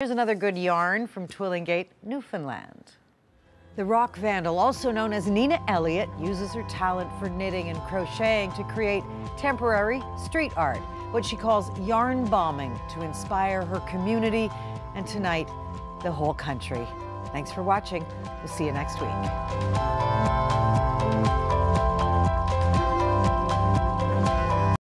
Here's another good yarn from Twillingate, Newfoundland. The rock vandal, also known as Nina Elliott, uses her talent for knitting and crocheting to create temporary street art, what she calls yarn bombing, to inspire her community and tonight, the whole country. Thanks for watching. We'll see you next week.